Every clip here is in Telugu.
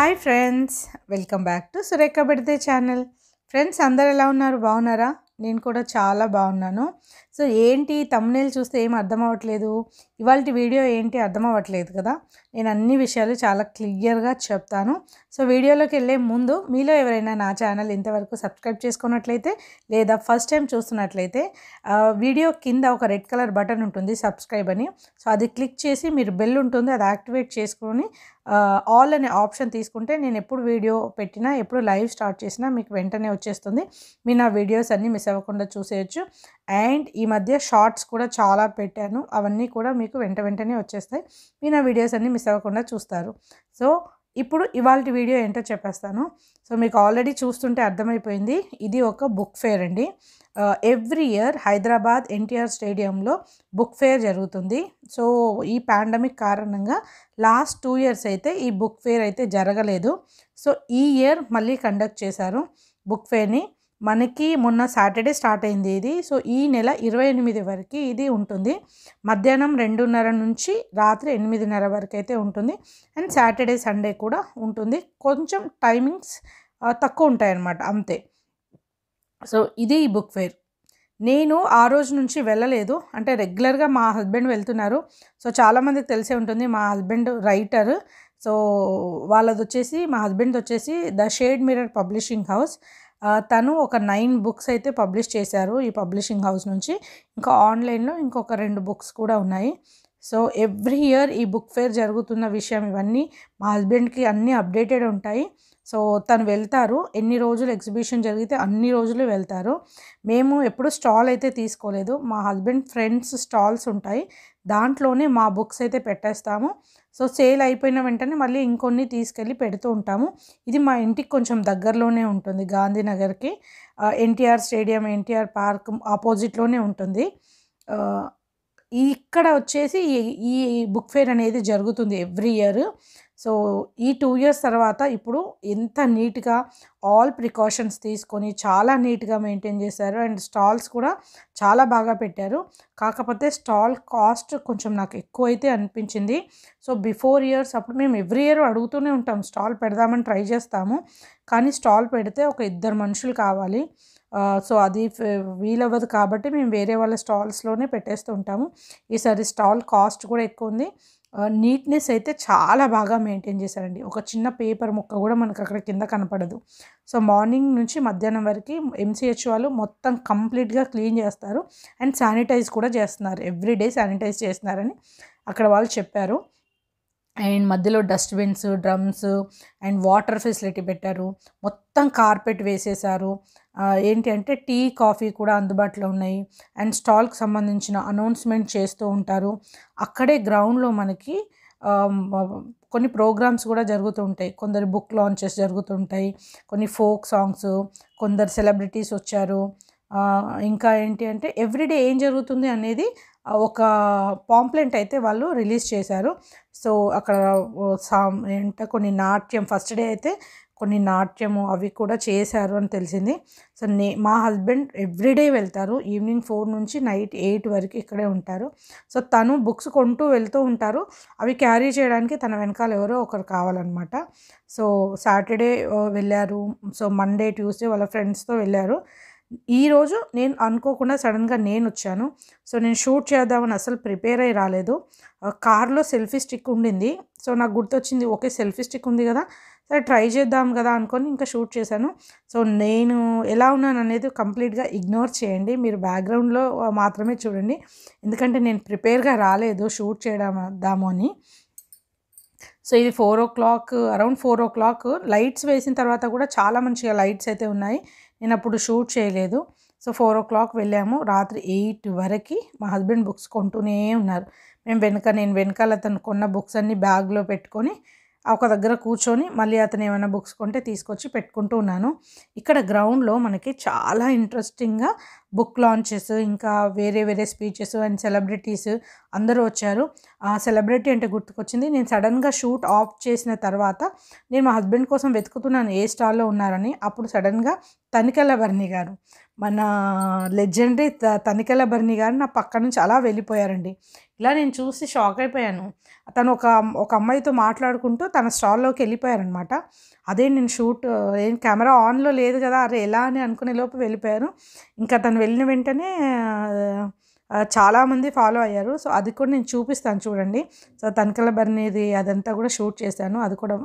Hi friends welcome back to Surekha పెడితే ఛానల్. ఫ్రెండ్స్ అందరు ఎలా ఉన్నారు? బాగున్నారా? నేను కూడా చాలా బాగున్నాను. సో ఏంటి తమ్నేల్ చూస్తే ఏం అర్థం అవ్వట్లేదు ఇవాళ వీడియో ఏంటి అర్థం అవ్వట్లేదు కదా? నేను అన్ని విషయాలు చాలా క్లియర్గా చెప్తాను. సో వీడియోలోకి వెళ్ళే ముందు మీలో ఎవరైనా నా ఛానల్ ఇంతవరకు సబ్స్క్రైబ్ చేసుకున్నట్లయితే లేదా ఫస్ట్ టైం చూస్తున్నట్లయితే వీడియో కింద ఒక రెడ్ కలర్ బటన్ ఉంటుంది సబ్స్క్రైబ్ అని. సో అది క్లిక్ చేసి మీరు బెల్ ఉంటుంది అది యాక్టివేట్ చేసుకొని ఆల్ అనే ఆప్షన్ తీసుకుంటే నేను ఎప్పుడు వీడియో పెట్టినా ఎప్పుడు లైవ్ స్టార్ట్ చేసినా మీకు వెంటనే వచ్చేస్తుంది. మీరు నా వీడియోస్ అన్నీ మిస్ అవ్వకుండా చూసేయచ్చు. అండ్ ఈ మధ్య షార్ట్స్ కూడా చాలా పెట్టాను. అవన్నీ కూడా మీకు వెంట వెంటనే వచ్చేస్తాయి. మీరు నా వీడియోస్ అన్నీ మిస్ అవ్వకుండా చూస్తారు. సో ఇప్పుడు ఇవాళ వీడియో ఏంటో చెప్పేస్తాను. సో మీకు ఆల్రెడీ చూస్తుంటే అర్థమైపోయింది. ఇది ఒక బుక్ ఫేర్ అండి. ఎవ్రీ ఇయర్ హైదరాబాద్ ఎన్టీఆర్ స్టేడియంలో బుక్ ఫేర్ జరుగుతుంది. సో ఈ పాండమిక్ కారణంగా లాస్ట్ టూ ఇయర్స్ అయితే ఈ బుక్ ఫేర్ అయితే జరగలేదు. సో ఈ ఇయర్ మళ్ళీ కండక్ట్ చేశారు బుక్ ఫేర్ని. మనకి మొన్న సాటర్డే స్టార్ట్ అయింది ఇది. సో ఈ నెల ఇరవై ఎనిమిది వరకు ఇది ఉంటుంది. మధ్యాహ్నం రెండున్నర నుంచి రాత్రి ఎనిమిదిన్నర వరకు అయితే ఉంటుంది. అండ్ సాటర్డే సండే కూడా ఉంటుంది. కొంచెం టైమింగ్స్ తక్కువ ఉంటాయి అన్నమాట అంతే. సో ఇది ఈ బుక్ ఫేర్. నేను ఆ రోజు నుంచి వెళ్ళలేదు. అంటే రెగ్యులర్గా మా హస్బెండ్ వెళ్తున్నారు. సో చాలామందికి తెలిసే ఉంటుంది. మా హస్బెండ్ రైటర్. సో వాళ్ళది వచ్చేసి మా హస్బెండ్ వచ్చేసి the Shade Mirror Publishing House. తను ఒక నైన్ బుక్స్ అయితే పబ్లిష్ చేశారు ఈ పబ్లిషింగ్ హౌస్ నుంచి. ఇంకా ఆన్లైన్లో ఇంకొక రెండు బుక్స్ కూడా ఉన్నాయి. సో ఎవ్రీ ఇయర్ ఈ బుక్ ఫేర్ జరుగుతున్న విషయం ఇవన్నీ మా హస్బెండ్కి అన్నీ అప్డేటెడ్ ఉంటాయి. సో తను వెళ్తారు. ఎన్ని రోజులు ఎగ్జిబిషన్ జరిగితే అన్ని రోజులు వెళ్తారు. మేము ఎప్పుడు స్టాల్ అయితే తీసుకోలేదు. మా హస్బెండ్ ఫ్రెండ్స్ స్టాల్స్ ఉంటాయి. దాంట్లోనే మా బుక్స్ అయితే పెట్టేస్తాము. సో సేల్ అయిపోయిన వెంటనే మళ్ళీ ఇంకొన్ని తీసుకెళ్ళి పెడుతూ ఉంటాము. ఇది మా ఇంటికి కొంచెం దగ్గరలోనే ఉంటుంది. గాంధీనగర్కి ఎన్టీఆర్ స్టేడియం ఎన్టీఆర్ పార్క్ ఆపోజిట్లోనే ఉంటుంది. ఇక్కడ వచ్చేసి ఈ- ఈ బుక్ ఫేర్ అనేది జరుగుతుంది ఎవ్రీ ఇయర్. సో ఈ టూ ఇయర్స్ తర్వాత ఇప్పుడు ఎంత నీట్గా ఆల్ ప్రికాషన్స్ తీసుకొని చాలా నీట్గా మెయింటైన్ చేశారు. అండ్ స్టాల్స్ కూడా చాలా బాగా పెట్టారు. కాకపోతే స్టాల్ కాస్ట్ కొంచెం నాకు ఎక్కువ అయితే అనిపించింది. సో బిఫోర్ ఇయర్స్ అప్పుడు మేము ఎవ్రీ ఇయర్ అడుగుతూనే ఉంటాం స్టాల్ పెడదామని ట్రై చేస్తాము. కానీ స్టాల్ పెడితే ఒక ఇద్దరు మనుషులు కావాలి. సో అది వీలవ్వదు కాబట్టి మేము వేరే వాళ్ళ స్టాల్స్లోనే పెట్టేస్తూ ఉంటాము. ఈసారి స్టాల్ కాస్ట్ కూడా ఎక్కువ ఉంది. నీట్నెస్ అయితే చాలా బాగా మెయింటైన్ చేశారండి. ఒక చిన్న పేపర్ ముక్క కూడా మనకు అక్కడ కింద కనపడదు. సో మార్నింగ్ నుంచి మధ్యాహ్నం వరకు ఎంసీహెచ్ వాళ్ళు మొత్తం కంప్లీట్గా క్లీన్ చేస్తారు. అండ్ శానిటైజ్ కూడా చేస్తున్నారు. ఎవ్రీడే శానిటైజ్ చేస్తున్నారని అక్కడ వాళ్ళు చెప్పారు. అండ్ మధ్యలో dustbins drums and water facility పెట్టారు. మొత్తం కార్పెట్ వేసేసారు ఏంటి అంటే టీ కాఫీ కూడా అందుబాటులో ఉన్నాయి. అండ్ స్టాల్కి సంబంధించిన అనౌన్స్మెంట్ చేస్తూ ఉంటారు. అక్కడే గ్రౌండ్లో మనకి కొన్ని ప్రోగ్రామ్స్ కూడా జరుగుతూ ఉంటాయి. కొందరు బుక్ లాంచెస్ జరుగుతుంటాయి కొన్ని ఫోక్ సాంగ్స్ కొందరు సెలబ్రిటీస్ వచ్చారు. ఇంకా ఏంటి అంటే ఎవ్రీడే ఏం జరుగుతుంది అనేది ఒక పాంప్లెంట్ అయితే వాళ్ళు రిలీజ్ చేశారు. సో అక్కడ సామ్ ఏంట కొన్ని నాట్యం ఫస్ట్ డే అయితే కొన్ని నాట్యము అవి కూడా చేశారు అని తెలిసింది. సో నే మా హస్బెండ్ ఎవ్రీడే వెళ్తారు. ఈవినింగ్ ఫోర్ నుంచి నైట్ ఎయిట్ వరకు ఇక్కడే ఉంటారు. సో తను బుక్స్ కొంటూ వెళ్తూ ఉంటారు. అవి క్యారీ చేయడానికి తన వెనకాల ఎవరో ఒకరు కావాలన్నమాట. సో సాటర్డే వెళ్ళారు. సో మండే ట్యూస్డే వాళ్ళ ఫ్రెండ్స్తో వెళ్ళారు. ఈరోజు నేను అనుకోకుండా సడన్గా నేను వచ్చాను సో నేను షూట్ చేద్దామని అసలు ప్రిపేర్ అయ్యి రాలేదు. కార్లో సెల్ఫీ స్టిక్ ఉండింది. సో నాకు గుర్తొచ్చింది ఓకే సెల్ఫీ స్టిక్ ఉంది కదా సరే ట్రై చేద్దాం కదా అనుకొని ఇంకా షూట్ చేశాను. సో నేను ఎలా ఉన్నాను అనేది కంప్లీట్గా ఇగ్నోర్ చేయండి. మీరు బ్యాక్గ్రౌండ్లో మాత్రమే చూడండి. ఎందుకంటే నేను ప్రిపేర్గా రాలేదు షూట్ చేయడం అని. సో ఇది four o'clock around four o'clock. Lights వేసిన తర్వాత కూడా చాలా మంచిగా లైట్స్ అయితే ఉన్నాయి. నేను అప్పుడు షూట్ చేయలేదు. సో ఫోర్ ఓ క్లాక్ వెళ్ళాము. రాత్రి ఎయిట్ వరకు మా హస్బెండ్ బుక్స్ కొంటూనే ఉన్నారు. మేము వెనక నేను వెనకాల అతను కొన్న బుక్స్ అన్నీ బ్యాగ్లో పెట్టుకొని ఒక దగ్గర కూర్చొని మళ్ళీ అతను ఏమైనా బుక్స్ కొంటే తీసుకొచ్చి పెట్టుకుంటూ ఉన్నాను. ఇక్కడ గ్రౌండ్లో మనకి చాలా ఇంట్రెస్టింగ్గా బుక్ లాంచెస్ ఇంకా వేరే వేరే స్పీచెస్ అండ్ సెలబ్రిటీస్ అందరూ వచ్చారు. ఆ సెలబ్రిటీ అంటే గుర్తుకొచ్చింది. నేను సడన్గా షూట్ ఆఫ్ చేసిన తర్వాత నేను మా హస్బెండ్ కోసం వెతుకుతున్నాను ఏ స్టాల్లో ఉన్నారని. అప్పుడు సడన్గా తనికెల బర్ని గారు మన లెజెండరీ త తనికెళ్ళ బర్ని గారు నా పక్క నుంచి అలా వెళ్ళిపోయారండి. ఇలా నేను చూసి షాక్ అయిపోయాను. తను ఒక ఒక అమ్మాయితో మాట్లాడుకుంటూ తన స్టాల్లోకి వెళ్ళిపోయారనమాట. అదే నేను షూట్ ఏం కెమెరా ఆన్లో లేదు కదా అరే ఎలా అని అనుకునే లోపు వెళ్ళిపోయారు. ఇంకా తను వెళ్ళిన వెంటనే చాలామంది ఫాలో అయ్యారు. సో అది కూడా నేను చూపిస్తాను చూడండి. సో తనకల బర్నీది అదంతా కూడా షూట్ చేశాను. అది కూడా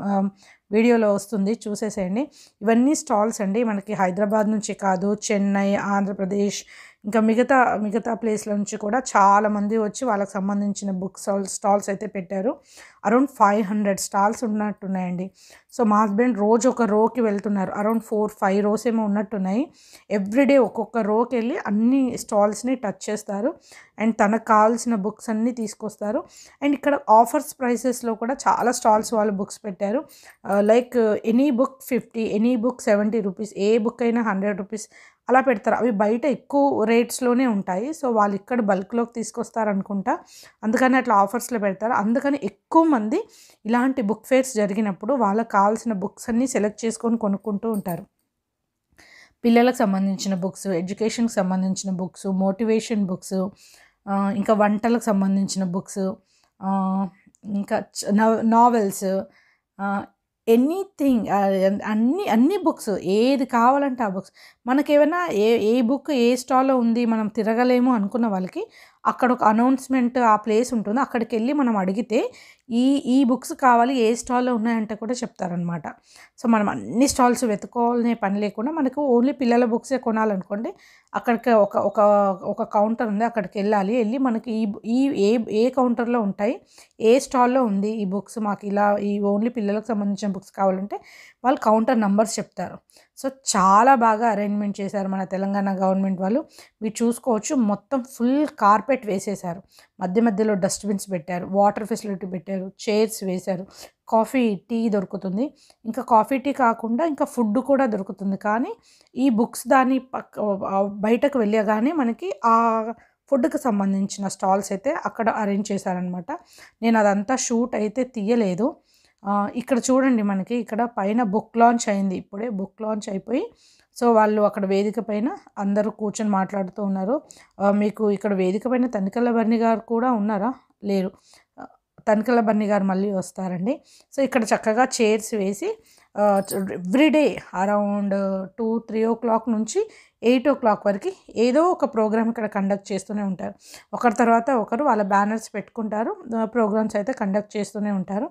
వీడియోలో వస్తుంది. చూసేసేయండి. ఇవన్నీ స్టాల్స్ అండి. మనకి హైదరాబాద్ నుంచి కాదు చెన్నై ఆంధ్రప్రదేశ్ ఇంకా మిగతా మిగతా ప్లేస్ల నుంచి కూడా చాలామంది వచ్చి వాళ్ళకి సంబంధించిన బుక్ స్టాల్స్ అయితే పెట్టారు. అరౌండ్ ఫైవ్ హండ్రెడ్ స్టాల్స్ ఉన్నట్టున్నాయండి. సో మా హస్బెండ్ రోజు ఒక రోకి వెళ్తున్నారు. అరౌండ్ ఫోర్ ఫైవ్ రోస్ ఏమో ఉన్నట్టున్నాయి. ఎవ్రీడే ఒక్కొక్క రోకి వెళ్ళి అన్ని స్టాల్స్ని టచ్ చేస్తారు. అండ్ తనకు కావాల్సిన బుక్స్ అన్నీ తీసుకొస్తారు. అండ్ ఇక్కడ ఆఫర్స్ ప్రైసెస్లో కూడా చాలా స్టాల్స్ వాళ్ళు బుక్స్ పెట్టారు. Like any book fifty any book seventy rupees ఏ బుక్ అయినా హండ్రెడ్ రూపీస్ అలా పెడతారు. అవి బయట ఎక్కువ రేట్స్లోనే ఉంటాయి. సో వాళ్ళు ఇక్కడ బల్క్లోకి తీసుకొస్తారు అనుకుంటా అందుకని అట్లా ఆఫర్స్లో పెడతారు. అందుకని ఎక్కువ మంది ఇలాంటి బుక్ ఫేర్స్ జరిగినప్పుడు వాళ్ళకి కావాల్సిన బుక్స్ అన్నీ సెలెక్ట్ చేసుకొని కొనుక్కుంటూ ఉంటారు. పిల్లలకు సంబంధించిన బుక్స్ ఎడ్యుకేషన్కి సంబంధించిన బుక్స్ మోటివేషన్ బుక్స్ ఇంకా వంటలకు సంబంధించిన బుక్స్ ఇంకా నావెల్స్ ఎనీథింగ్ అన్ని అన్ని బుక్స్ ఏది కావాలంటే ఆ బుక్స్. మనకేమైనా ఏ ఏ బుక్ ఏ స్టాల్లో ఉంది మనం తిరగలేము అనుకున్న వాళ్ళకి అక్కడ ఒక అనౌన్స్మెంట్ ఆ ప్లేస్ ఉంటుంది. అక్కడికి వెళ్ళి మనం అడిగితే ఈ ఈ బుక్స్ కావాలి ఏ స్టాల్లో ఉన్నాయంటే కూడా చెప్తారనమాట. సో మనం అన్ని స్టాల్స్ వెతుకోవాలనే పని లేకుండా మనకు ఓన్లీ పిల్లల బుక్సే కొనాలనుకోండి అక్కడికి ఒక ఒక ఒక కౌంటర్ ఉంది అక్కడికి వెళ్ళాలి. వెళ్ళి మనకి ఈ ఈ ఏ ఏ కౌంటర్లో ఉంటాయి ఏ స్టాల్లో ఉంది ఈ బుక్స్ మాకు ఇలా ఈ ఓన్లీ పిల్లలకు సంబంధించిన బుక్స్ కావాలంటే వాళ్ళు కౌంటర్ నంబర్స్ చెప్తారు. సో చాలా బాగా అరేంజ్మెంట్ చేశారు మన తెలంగాణ గవర్నమెంట్ వాళ్ళు. మీరు చూసుకోవచ్చు మొత్తం ఫుల్ కార్పెట్ వేసేశారు. మధ్య మధ్యలో డస్ట్బిన్స్ పెట్టారు వాటర్ ఫెసిలిటీ పెట్టారు చైర్స్ వేశారు కాఫీ టీ దొరుకుతుంది. ఇంకా కాఫీ టీ కాకుండా ఇంకా ఫుడ్ కూడా దొరుకుతుంది. కానీ ఈ బుక్స్ దాని పక్క బయటకు వెళ్ళగానే మనకి ఆ ఫుడ్కి సంబంధించిన స్టాల్స్ అయితే అక్కడ అరేంజ్ చేశారనమాట నేను అదంతా షూట్ అయితే తీయలేదు. ఇక్కడ చూడండి మనకి ఇక్కడ పైన బుక్ లాంచ్ అయింది. ఇప్పుడే బుక్ లాంచ్ అయిపోయి సో వాళ్ళు అక్కడ వేదిక పైన అందరూ కూర్చొని మాట్లాడుతూ ఉన్నారు. మీకు ఇక్కడ వేదిక పైన తనికల బర్ణి గారు కూడా ఉన్నారా? లేరు. తనికల బర్ణి గారు మళ్ళీ వస్తారండి. సో ఇక్కడ చక్కగా చైర్స్ వేసి every day around two three o'clock నుంచి ఎయిట్ ఓ క్లాక్ వరకు ఏదో ఒక ప్రోగ్రామ్ ఇక్కడ కండక్ట్ చేస్తూనే ఉంటారు. ఒకరి తర్వాత ఒకరు వాళ్ళ బ్యానర్స్ పెట్టుకుంటారు. ప్రోగ్రామ్స్ అయితే కండక్ట్ చేస్తూనే ఉంటారు.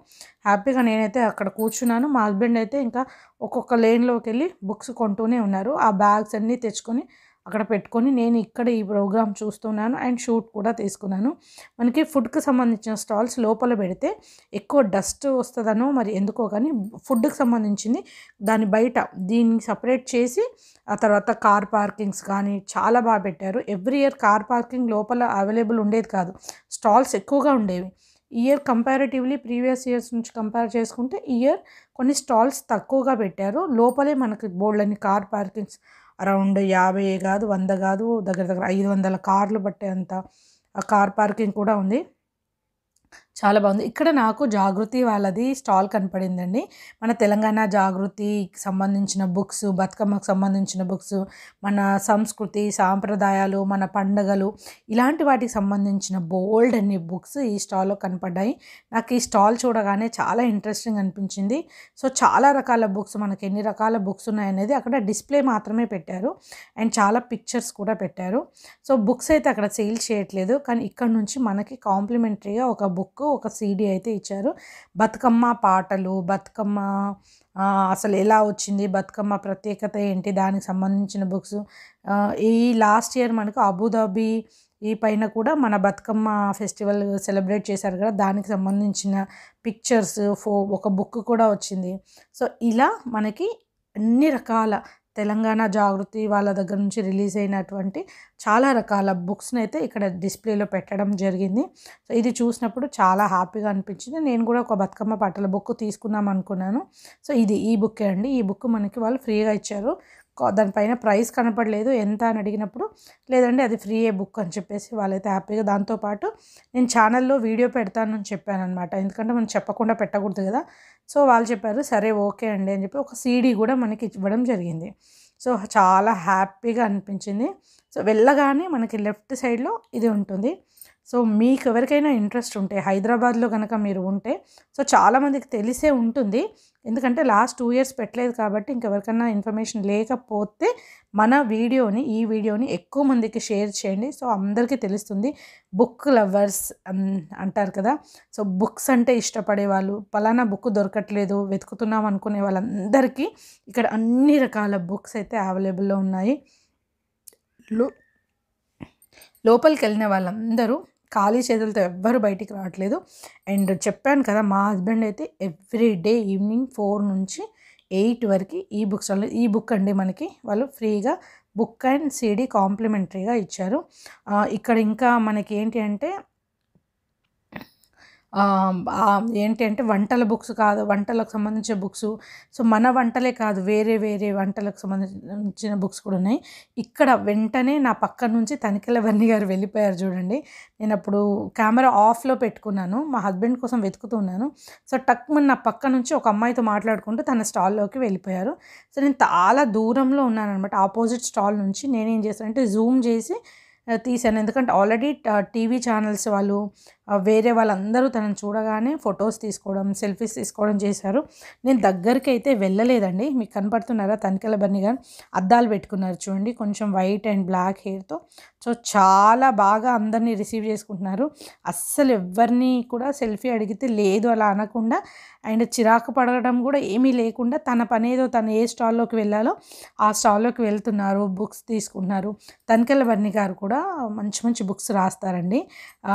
హ్యాపీగా నేనైతే అక్కడ కూర్చున్నాను. మా హస్బెండ్ అయితే ఇంకా ఒక్కొక్క లేన్లోకి వెళ్ళి బుక్స్ కొంటూనే ఉన్నారు. ఆ బ్యాగ్స్ అన్నీ తెచ్చుకొని అక్కడ పెట్టుకొని నేను ఇక్కడ ఈ ప్రోగ్రామ్ చూస్తున్నాను అండ్ షూట్ కూడా తీసుకున్నాను. మనకి ఫుడ్కి సంబంధించిన స్టాల్స్ లోపల పెడితే ఎక్కువ డస్ట్ వస్తుందనో మరి ఎందుకో కానీ ఫుడ్కి సంబంధించింది దాని బయట దీన్ని సపరేట్ చేసి ఆ తర్వాత కార్ పార్కింగ్స్ కానీ చాలా బాగా పెట్టారు. ఎవ్రీ ఇయర్ కార్ పార్కింగ్ లోపల అవైలబుల్ ఉండేది కాదు. స్టాల్స్ ఎక్కువగా ఉండేవి. ఇయర్ కంపారిటివ్లీ ప్రీవియస్ ఇయర్స్ నుంచి కంపేర్ చేసుకుంటే ఇయర్ కొన్ని స్టాల్స్ తక్కువగా పెట్టారు. లోపలే మనకి బోల్డని కార్ పార్కింగ్స్ అరౌండ్ యాభై కాదు వంద కాదు దగ్గర దగ్గర ఐదు వందల కార్లు పట్టేంత. కార్ పార్కింగ్ కూడా ఉంది. చాలా బాగుంది. ఇక్కడ నాకు జాగృతి వాళ్ళది స్టాల్ కనపడిందండి. మన తెలంగాణ జాగృతికి సంబంధించిన బుక్స్ బతుకమ్మకు సంబంధించిన బుక్స్ మన సంస్కృతి సాంప్రదాయాలు మన పండగలు ఇలాంటి వాటికి సంబంధించిన బోల్డ్ అన్ని బుక్స్ ఈ స్టాల్లో కనపడ్డాయి. నాకు ఈ స్టాల్ చూడగానే చాలా ఇంట్రెస్టింగ్ అనిపించింది. సో చాలా రకాల బుక్స్ మనకి ఎన్ని రకాల బుక్స్ ఉన్నాయనేది అక్కడ డిస్ప్లే మాత్రమే పెట్టారు. అండ్ చాలా పిక్చర్స్ కూడా పెట్టారు. సో బుక్స్ అయితే అక్కడ సేల్ చేయట్లేదు. కానీ ఇక్కడ నుంచి మనకి కాంప్లిమెంటరీగా ఒక బుక్ ఒక సీడీ అయితే ఇచ్చారు. బతుకమ్మ పాటలు బతుకమ్మ అసలు ఎలా వచ్చింది బతుకమ్మ ప్రత్యేకత ఏంటి దానికి సంబంధించిన బుక్స్. ఈ లాస్ట్ ఇయర్ మనకు అబుదాబి ఈ పైన కూడా మన బతుకమ్మ ఫెస్టివల్ సెలబ్రేట్ చేశారు కదా దానికి సంబంధించిన పిక్చర్స్ ఫో ఒక బుక్ కూడా వచ్చింది. సో ఇలా మనకి అన్ని రకాల తెలంగాణ జాగృతి వాళ్ళ దగ్గర నుంచి రిలీజ్ అయినటువంటి చాలా రకాల బుక్స్ని అయితే ఇక్కడ డిస్ప్లేలో పెట్టడం జరిగింది. సో ఇది చూసినప్పుడు చాలా హ్యాపీగా అనిపించింది. నేను కూడా ఒక బతుకమ్మ పాటల బుక్ తీసుకుందాం అనుకున్నాను. సో ఇది ఈ బుక్కే అండి. ఈ బుక్ మనకి వాళ్ళు ఫ్రీగా ఇచ్చారు. దానిపైన ప్రైస్ కనపడలేదు. ఎంత అని అడిగినప్పుడు లేదండి అది ఫ్రీ ఏ బుక్ అని చెప్పేసి వాళ్ళైతే హ్యాపీగా దాంతోపాటు నేను ఛానల్లో వీడియో పెడతానని చెప్పాను అనమాట ఎందుకంటే మనం చెప్పకుండా పెట్టకూడదు కదా. సో వాళ్ళు చెప్పారు సరే ఓకే అండి అని చెప్పి ఒక సీడీ కూడా మనకి ఇవ్వడం జరిగింది. సో చాలా హ్యాపీగా అనిపించింది. సో వెళ్ళగానే మనకి లెఫ్ట్ సైడ్లో ఇది ఉంటుంది. సో మీకు ఎవరికైనా ఇంట్రెస్ట్ ఉంటే హైదరాబాద్లో కనుక మీరు ఉంటే సో చాలామందికి తెలిసే ఉంటుంది. ఎందుకంటే లాస్ట్ టూ ఇయర్స్ పెట్టలేదు కాబట్టి ఇంకెవరికైనా ఇన్ఫర్మేషన్ లేకపోతే మన వీడియోని ఈ వీడియోని ఎక్కువ మందికి షేర్ చేయండి. సో అందరికీ తెలుస్తుంది. బుక్ లవర్స్ అంటారు కదా. సో బుక్స్ అంటే ఇష్టపడే వాళ్ళు పలానా బుక్ దొరకట్లేదు వెతుకుతున్నాం అనుకునే వాళ్ళందరికీ ఇక్కడ అన్ని రకాల బుక్స్ అయితే అవైలబుల్లో ఉన్నాయి. లో లోపలికి వెళ్ళిన వాళ్ళందరూ ఖాళీ చేతులతో ఎవ్వరు బయటికి రావట్లేదు. అండ్ చెప్పాను కదా మా హస్బెండ్ అయితే ఎవ్రీ డే ఈవినింగ్ ఫోర్ నుంచి ఎయిట్ వరకు ఈ బుక్స్ వాళ్ళు ఈ బుక్ అండి మనకి. వాళ్ళు ఫ్రీగా బుక్ అండ్ సీడీ కాంప్లిమెంటరీగా ఇచ్చారు. ఇక్కడ ఇంకా మనకి ఏంటి అంటే ఏంటంటే ఏంటి అంటే వంటల బుక్స్ కాదు వంటలకు సంబంధించిన బుక్స్. సో మన వంటలే కాదు వేరే వేరే వంటలకు సంబంధించిన బుక్స్ కూడా ఉన్నాయి. ఇక్కడ వెంటనే నా పక్క నుంచి తనికెళ్ళ గారు వెళ్ళిపోయారు చూడండి. నేను అప్పుడు కెమెరా ఆఫ్లో పెట్టుకున్నాను. మా హస్బెండ్ కోసం వెతుకుతున్నాను సో టక్ నా పక్క నుంచి ఒక అమ్మాయితో మాట్లాడుకుంటూ తన స్టాల్లోకి వెళ్ళిపోయారు. సో నేను చాలా దూరంలో ఉన్నాను అనమాట ఆపోజిట్ స్టాల్ నుంచి నేనేం చేశానంటే జూమ్ చేసి తీశాను. ఎందుకంటే ఆల్రెడీ టీవీ ఛానల్స్ వాళ్ళు వేరే వాళ్ళందరూ తనని చూడగానే ఫొటోస్ తీసుకోవడం సెల్ఫీస్ తీసుకోవడం చేశారు. నేను దగ్గరికి అయితే వెళ్ళలేదండి. మీకు కనపడుతున్నారా? తనికెల బన్నీ గారు అద్దాలు పెట్టుకున్నారు చూడండి. కొంచెం వైట్ అండ్ బ్లాక్ హెయిర్తో. సో చాలా బాగా అందరినీ రిసీవ్ చేసుకుంటున్నారు. అస్సలు ఎవరిని కూడా సెల్ఫీ అడిగితే లేదు అలా అనకుండా. అండ్ చిరాకు పడగడం కూడా ఏమీ లేకుండా తన పని ఏదో తను ఏ స్టాల్లోకి వెళ్ళాలో ఆ స్టాల్లోకి వెళ్తున్నారు. బుక్స్ తీసుకుంటున్నారు. తనికెల వర్ణి గారు కూడా మంచి మంచి బుక్స్ రాస్తారండి.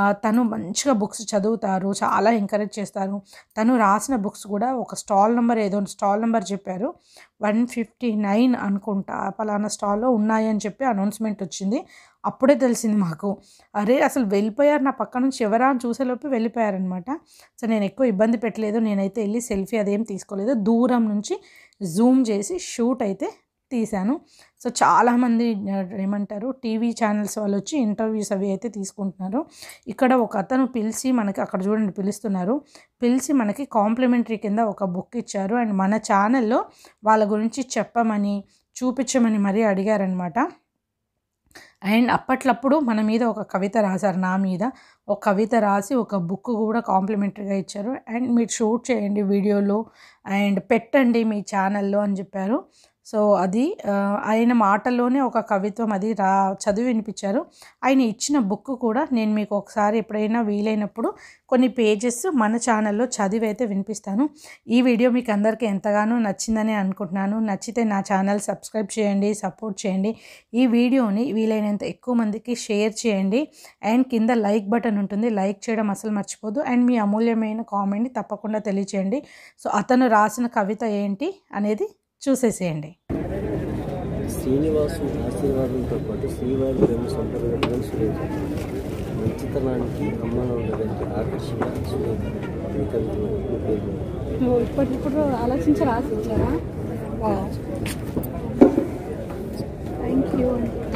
తను మంచి మంచిగా బుక్స్ చదువుతారు చాలా ఎంకరేజ్ చేస్తారు. తను రాసిన బుక్స్ కూడా ఒక స్టాల్ నెంబర్ ఏదో స్టాల్ నెంబర్ చెప్పారు. వన్ ఫిఫ్టీ నైన్ అనుకుంటా పలానా స్టాల్లో ఉన్నాయని చెప్పి అనౌన్స్మెంట్ వచ్చింది. అప్పుడే తెలిసింది మాకు. అరే అసలు వెళ్ళిపోయారు నా పక్క నుంచి ఎవరా అని చూసేలోపు వెళ్ళిపోయారనమాట సో నేను ఎక్కువ ఇబ్బంది పెట్టలేదు. నేనైతే వెళ్ళి సెల్ఫీ అదేం తీసుకోలేదు. దూరం నుంచి జూమ్ చేసి షూట్ అయితే తీశాను. సో చాలామంది ఏమంటారు టీవీ ఛానల్స్ వాళ్ళు వచ్చి ఇంటర్వ్యూస్ అవి అయితే తీసుకుంటున్నారు. ఇక్కడ ఒక అతను పిలిచి మనకి అక్కడ చూడండి పిలుస్తున్నారు. పిలిచి మనకి కాంప్లిమెంటరీ కింద ఒక బుక్ ఇచ్చారు. అండ్ మన ఛానల్లో వాళ్ళ గురించి చెప్పమని చూపించమని మరీ అడిగారనమాట అండ్ అప్పట్లప్పుడు మన మీద ఒక కవిత రాశారు నా మీద. ఒక కవిత రాసి ఒక బుక్ కూడా కాంప్లిమెంటరీగా ఇచ్చారు. అండ్ మీరు షూట్ చేయండి వీడియోలో అండ్ పెట్టండి మీ ఛానల్లో అని చెప్పారు. సో అది ఆయన మాటల్లోనే ఒక కవిత్వం అది రా చదివి వినిపించారు. ఆయన ఇచ్చిన బుక్ కూడా నేను మీకు ఒకసారి ఎప్పుడైనా వీలైనప్పుడు కొన్ని పేజెస్ మన ఛానల్లో చదివి అయితే వినిపిస్తాను. ఈ వీడియో మీకు అందరికీ ఎంతగానో నచ్చిందని అనుకుంటున్నాను. నచ్చితే నా ఛానల్ సబ్స్క్రైబ్ చేయండి సపోర్ట్ చేయండి. ఈ వీడియోని వీలైనంత ఎక్కువ మందికి షేర్ చేయండి. అండ్ కింద లైక్ బటన్ ఉంటుంది. లైక్ చేయడం అసలు మర్చిపోదు అండ్ మీ అమూల్యమైన కామెంట్ని తప్పకుండా తెలియచేయండి. సో అతను రాసిన కవిత ఏంటి అనేది చూసేసేయండి. శ్రీనివాసు ఆశీర్వాదంతో పాటు శ్రీవారి ప్రేమ సంపర్కం సురేఖ. మంచితనానికి అమ్మానం ఉండడానికి ఆకర్షణ సురేఖ ఇప్పటికిప్పుడు ఆలోచించి రాసి ఇచ్చారా thank you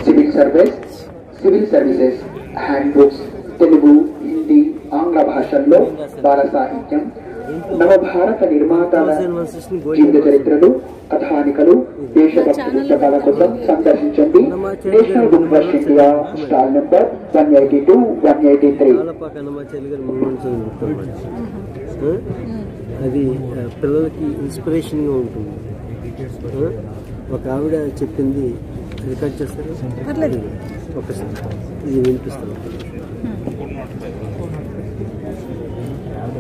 civil service civil services hand books Telugu Hindi ఆంగ్ల భాషల్లో బాల సాహిత్యం నవభారత నిర్మాతల జీవిత చరిత్రలు కథానికలు దేశభక్తి పుస్తకాల కోసం సందర్శించండి. National book verse India stall number one eighty two one eighty three. అది పిల్లలకి ఇన్స్పిరేషన్గా ఉంటుంది? ఒక ఆవిడ చెప్పింది రికార్డ్ చేస్తారు? పర్లేదు. ఒకసారి ఇది వినిపిస్తాను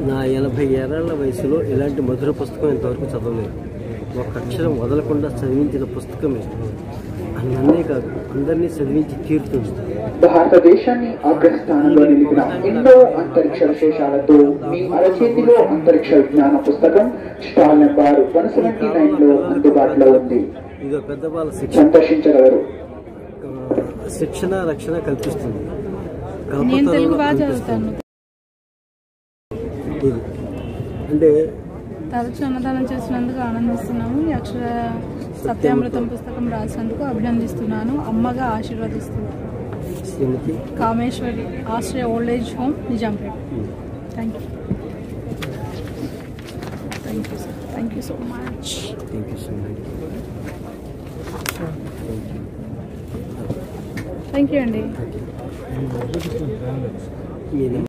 నా ఎనభై ఏళ్ళ వయసులో ఇలాంటి మధుర పుస్తకం ఇంతవరకు చదవలేదు. ఒక అక్షరం వదలకుండా చదివించిన పుస్తకమే. నన్నే కాదు అందరినీ చదివించి తీరుతుంది. భారతదేశాన్ని అగ్రస్థానంలో నిలిపిన ఎన్నో అంతరిక్ష విశేషాలతో మీ అరచేతిలో అంతరిక్ష విజ్ఞాన పుస్తకం స్టాల్ నెంబర్ వన్ సెవెంటీ నైన్లో అందుబాటులో ఉంది. ఇదో పెద్ద వాళ్ళ శిక్షణ సందర్శించగలరు ఆ, శిక్షణ రక్షణ కల్పిస్తుంది. అంటే తరచు అన్నదానం చేసినందుకు ఆనందిస్తున్నాము. అక్షర సత్యామృతం పుస్తకం రాసినందుకు అభినందిస్తున్నాను. అమ్మగా ఆశీర్వదిస్తున్నాను Kameswari Ashraya old age home Nizampet. Thank you thank you sir thank you so much thank you so much thank you అండి